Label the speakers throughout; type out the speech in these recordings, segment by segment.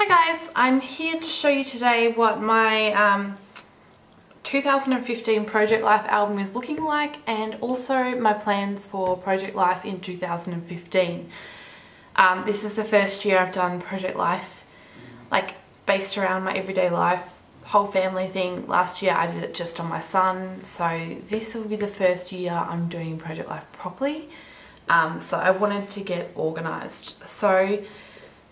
Speaker 1: Hi guys, I'm here to show you today what my um, 2015 Project Life album is looking like and also my plans for Project Life in 2015. Um, this is the first year I've done Project Life like based around my everyday life whole family thing. Last year I did it just on my son so this will be the first year I'm doing Project Life properly. Um, so I wanted to get organised. So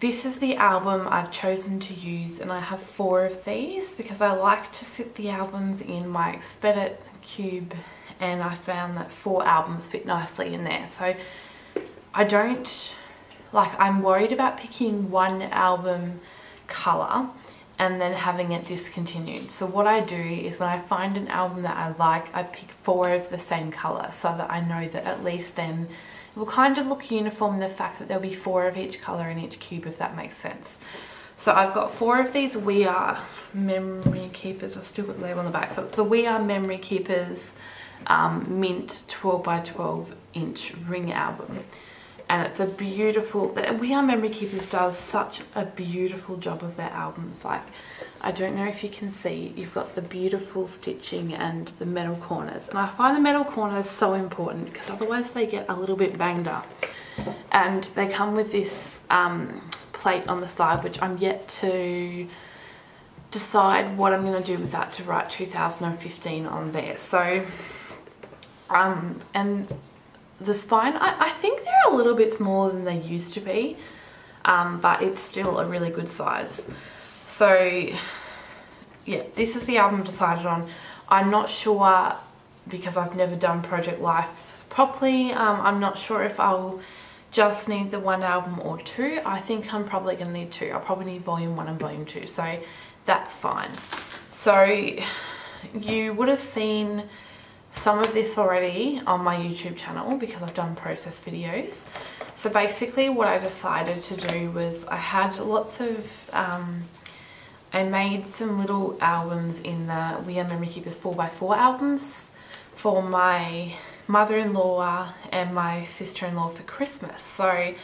Speaker 1: this is the album I've chosen to use and I have four of these because I like to sit the albums in my Expedit cube and I found that four albums fit nicely in there. So I don't, like I'm worried about picking one album colour and then having it discontinued. So what I do is when I find an album that I like, I pick four of the same colour so that I know that at least then it will kind of look uniform in the fact that there'll be four of each colour in each cube if that makes sense. So I've got four of these We R Memory Keepers. I've still got the label on the back. So it's the We R Memory Keepers um, Mint 12 by 12 inch ring album and it's a beautiful We R Memory Keepers does such a beautiful job of their albums. Like i don't know if you can see you've got the beautiful stitching and the metal corners. And i find the metal corners so important because otherwise they get a little bit banged up. And they come with this um, plate on the side which i'm yet to decide what i'm going to do with that to write 2015 on there. So um and the spine, I, I, think they're a little bit smaller than they used to be, um, but it's still a really good size. So yeah, this is the album decided on. I'm not sure because I've never done Project Life properly. Um, I'm not sure if I'll just need the one album or two. I think I'm probably going to need two. I'll probably need volume one and volume two. So that's fine. So you would have seen some of this already on my YouTube channel because I've done process videos. So basically what I decided to do was I had lots of, um, I made some little albums in the We R Memory Keepers 4x4 albums for my mother-in-law and my sister-in-law for Christmas. So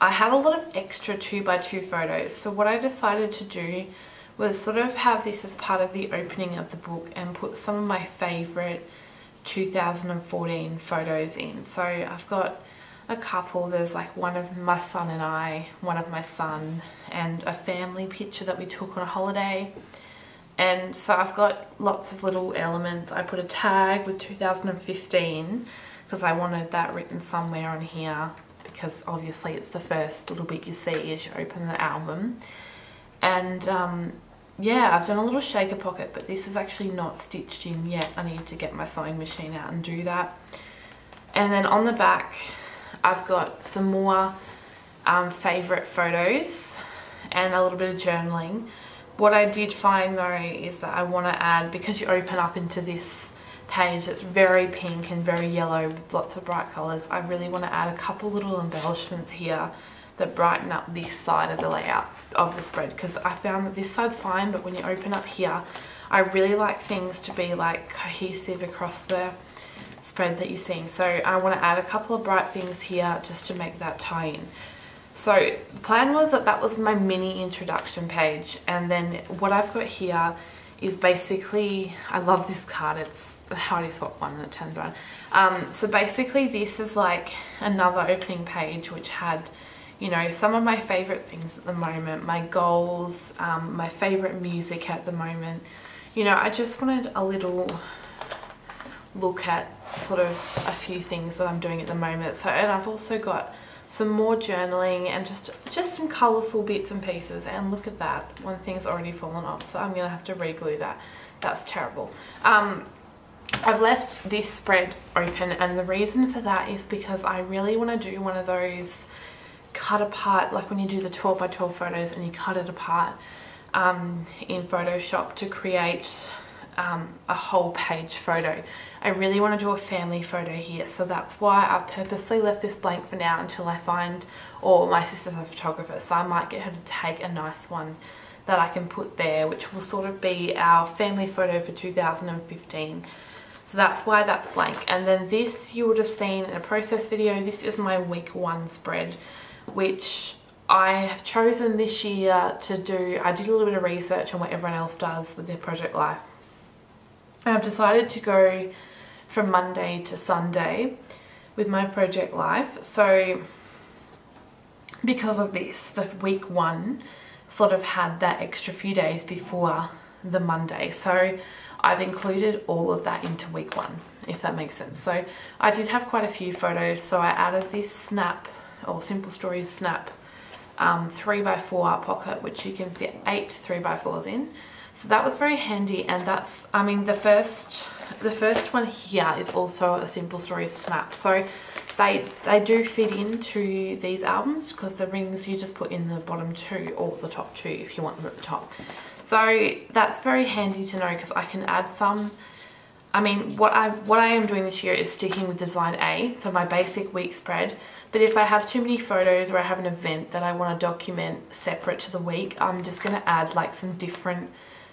Speaker 1: I had a lot of extra 2x2 photos. So what I decided to do was sort of have this as part of the opening of the book and put some of my favourite 2014 photos in. So I've got a couple. There's like one of my son and I, one of my son, and a family picture that we took on a holiday. And so I've got lots of little elements. I put a tag with 2015 because I wanted that written somewhere on here because obviously it's the first little bit you see as you open the album. And um, yeah, I've done a little shaker pocket, but this is actually not stitched in yet. I need to get my sewing machine out and do that. And then on the back, I've got some more um, favourite photos and a little bit of journaling. What I did find though is that I want to add, because you open up into this page that's very pink and very yellow with lots of bright colours, I really want to add a couple little embellishments here that brighten up this side of the layout of the spread because I found that this side's fine but when you open up here I really like things to be like cohesive across the spread that you're seeing. So I want to add a couple of bright things here just to make that tie in. So the plan was that that was my mini introduction page and then what I've got here is basically I love this card it's a Heidi Swapp one and it turns around. Um, so basically this is like another opening page which had you know, some of my favorite things at the moment, my goals, um, my favorite music at the moment. You know, I just wanted a little look at sort of a few things that I'm doing at the moment. So, and I've also got some more journaling and just just some colorful bits and pieces and look at that one thing's already fallen off so I'm gonna have to re-glue that that's terrible um, I've left this spread open and the reason for that is because I really want to do one of those cut apart, like when you do the 12 by 12 photos and you cut it apart um, in Photoshop to create um, a whole page photo. I really want to do a family photo here so that's why I've purposely left this blank for now until I find, or my sister's a photographer so I might get her to take a nice one that I can put there which will sort of be our family photo for 2015. So that's why that's blank. And then this you would have seen in a process video. This is my week one spread which I have chosen this year to do, I did a little bit of research on what everyone else does with their project life. And I've decided to go from Monday to Sunday with my project life. So because of this, the week one sort of had that extra few days before the Monday. So I've included all of that into week one, if that makes sense. So I did have quite a few photos. So I added this snap or Simple Stories snap um, 3x4 pocket, which you can fit eight 3x4s in. So that was very handy and that's, I mean, the first, the first one here is also a Simple Stories snap. So they, they do fit into these albums because the rings you just put in the bottom two or the top two if you want them at the top. So that's very handy to know because I can add some I mean, what I what I am doing this year is sticking with design A for my basic week spread. But if I have too many photos or I have an event that I want to document separate to the week, I'm just going to add like some different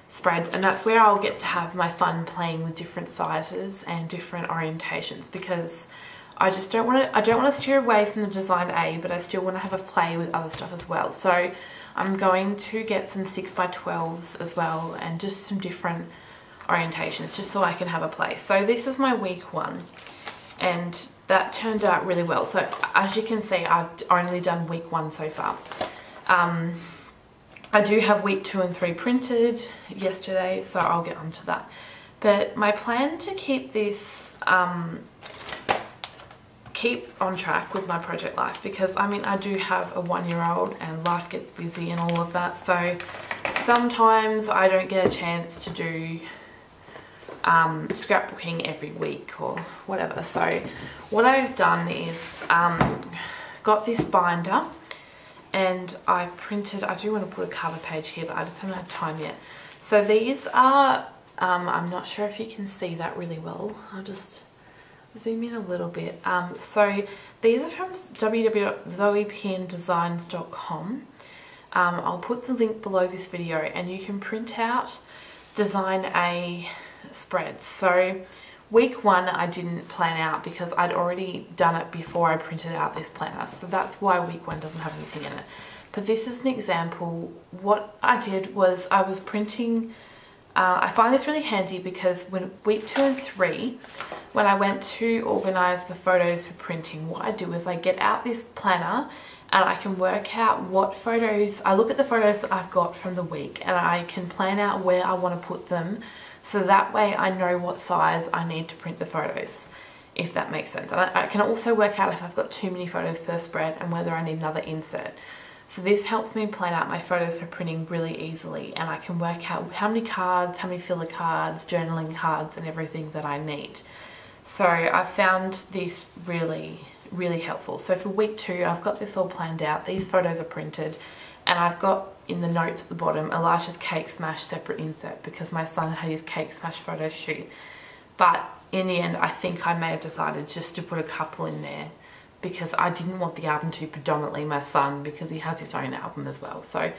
Speaker 1: spreads and that's where I'll get to have my fun playing with different sizes and different orientations because I just don't want to I don't want to steer away from the design A but I still want to have a play with other stuff as well so I'm going to get some 6x12s as well and just some different orientations just so I can have a play so this is my week one and that turned out really well. So as you can see, I've only done week one so far. Um, I do have week two and three printed yesterday, so I'll get onto that. But my plan to keep this, um, keep on track with my project life because I mean I do have a one-year-old and life gets busy and all of that so sometimes I don't get a chance to do um, scrapbooking every week or whatever. So what I've done is um, got this binder and I've printed, I do want to put a cover page here, but I just haven't had time yet. So these are, um, I'm not sure if you can see that really well. I'll just zoom in a little bit. Um, so these are from www.zoepearndesigns.com. Um, I'll put the link below this video and you can print out design a spreads. So week one I didn't plan out because I'd already done it before I printed out this planner. So that's why week one doesn't have anything in it. But this is an example. What I did was I was printing uh, I find this really handy because when week two and three, when I went to organize the photos for printing, what I do is I get out this planner and I can work out what photos, I look at the photos that I've got from the week and I can plan out where I want to put them so that way I know what size I need to print the photos, if that makes sense. And I, I can also work out if I've got too many photos per spread and whether I need another insert. So this helps me plan out my photos for printing really easily and I can work out how many cards, how many filler cards, journaling cards and everything that I need. So I found this really, really helpful. So for week two, I've got this all planned out. These photos are printed and I've got in the notes at the bottom Elijah's Cake Smash separate insert because my son had his Cake Smash photo shoot. But in the end, I think I may have decided just to put a couple in there because I didn't want the album to be predominantly my son because he has his own album as well. So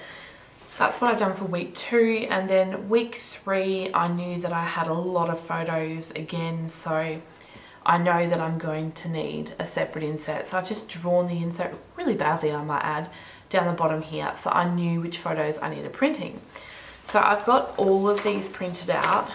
Speaker 1: that's what I've done for week two. And then week three, I knew that I had a lot of photos again. So I know that I'm going to need a separate insert. So I've just drawn the insert really badly, I might add down the bottom here so I knew which photos I needed printing. So I've got all of these printed out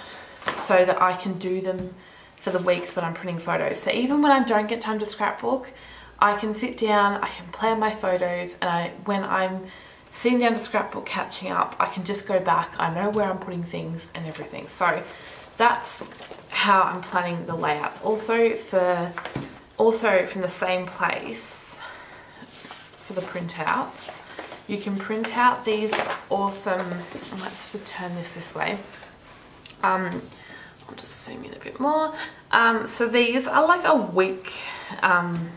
Speaker 1: so that I can do them for the weeks when I'm printing photos. So even when I don't get time to scrapbook, I can sit down, I can plan my photos and I, when I'm sitting down to scrapbook catching up, I can just go back, I know where I'm putting things and everything. So that's how I'm planning the layouts. Also for, also from the same place, for the printouts. You can print out these awesome, I might have to turn this this way. Um, I'll just zoom in a bit more. Um, so these are like a week, um,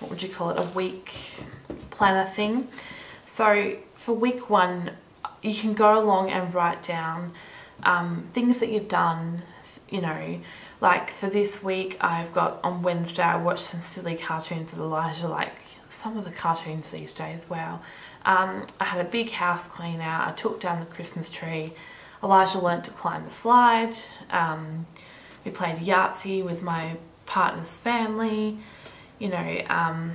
Speaker 1: what would you call it, a week planner thing. So for week one, you can go along and write down um, things that you've done, you know, like for this week, I've got on Wednesday, I watched some silly cartoons with Elijah, like some of the cartoons these days, wow. Um, I had a big house clean out, I took down the Christmas tree, Elijah learnt to climb the slide, um, we played Yahtzee with my partner's family, you know, um,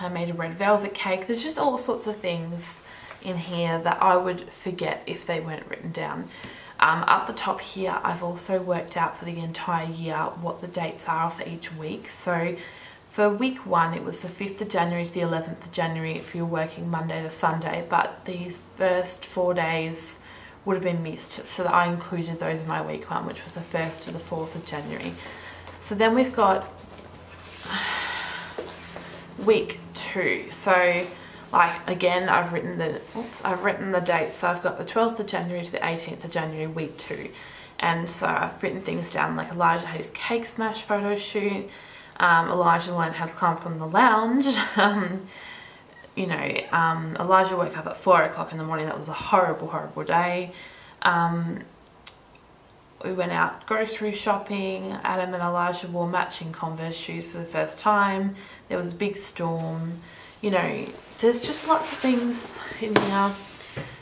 Speaker 1: I made a red velvet cake. There's just all sorts of things in here that I would forget if they weren't written down. Um, up the top here, I've also worked out for the entire year what the dates are for each week. So for week one, it was the 5th of January to the 11th of January if you're working Monday to Sunday, but these first four days would have been missed. So I included those in my week one, which was the 1st to the 4th of January. So then we've got week two. So like again, I've written the, oops, I've written the dates. So I've got the 12th of January to the 18th of January, week two. And so I've written things down like Elijah had his cake smash photo shoot. Um, Elijah learned how to climb on the lounge. um, you know, um, Elijah woke up at four o'clock in the morning. That was a horrible, horrible day. Um, we went out grocery shopping. Adam and Elijah wore matching Converse shoes for the first time. There was a big storm. You know, there's just lots of things in here.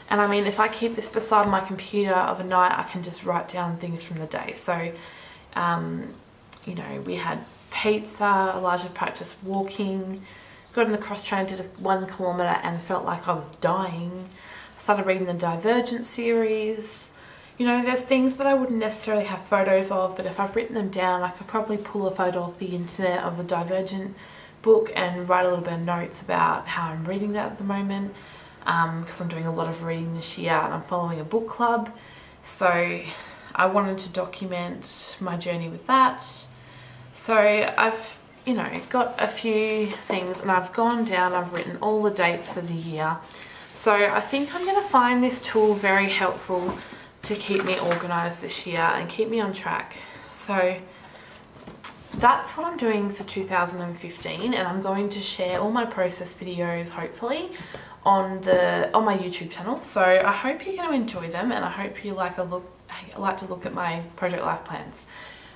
Speaker 1: And I mean, if I keep this beside my computer of a night, I can just write down things from the day. So, um, you know, we had pizza, Elijah practiced walking, got in the cross train, did one kilometre and felt like I was dying. Started reading the Divergent series. You know, there's things that I wouldn't necessarily have photos of, but if I've written them down, I could probably pull a photo off the internet of the Divergent book and write a little bit of notes about how I'm reading that at the moment because um, I'm doing a lot of reading this year and I'm following a book club. So I wanted to document my journey with that. So I've, you know, got a few things and I've gone down, I've written all the dates for the year. So I think I'm going to find this tool very helpful to keep me organised this year and keep me on track. So that's what I'm doing for 2015 and I'm going to share all my process videos hopefully on the on my YouTube channel so I hope you're going to enjoy them and I hope you like a look like to look at my project life plans